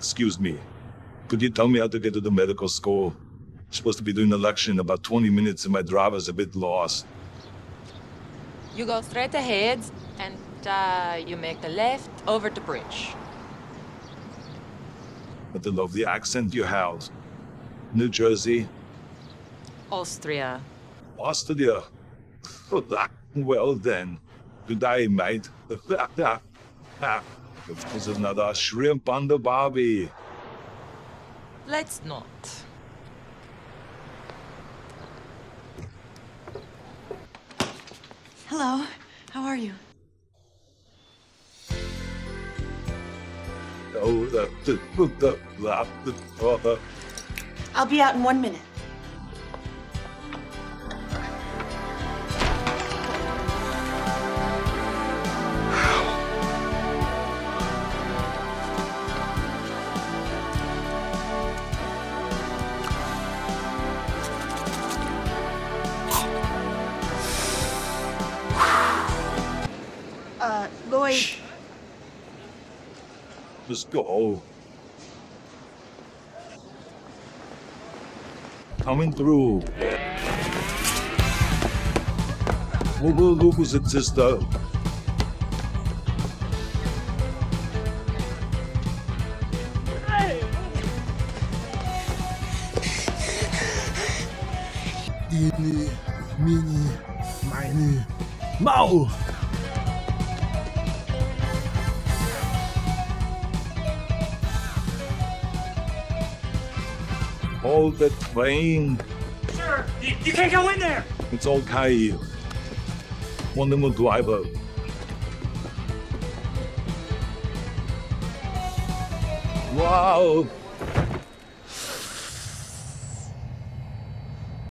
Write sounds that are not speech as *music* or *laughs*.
Excuse me. Could you tell me how to get to the medical school? I'm Supposed to be doing the lecture in about 20 minutes and my driver's a bit lost. You go straight ahead and uh, you make the left over the bridge. But the lovely accent you have. New Jersey, Austria. Austria. *laughs* well then. Good day, mate. *laughs* this is another shrimp on the barbie. Let's not. Hello. How are you? The, the, the, the, the, the, I'll be out in one minute. Uh, Lloyd. Let's go. Coming through. Whoa, whoa, look who's it, sister. Eeny, meeny, miny, Mau! Hold the train. Sir, you, you can't go in there! It's okay. Wonderful driver. Wow.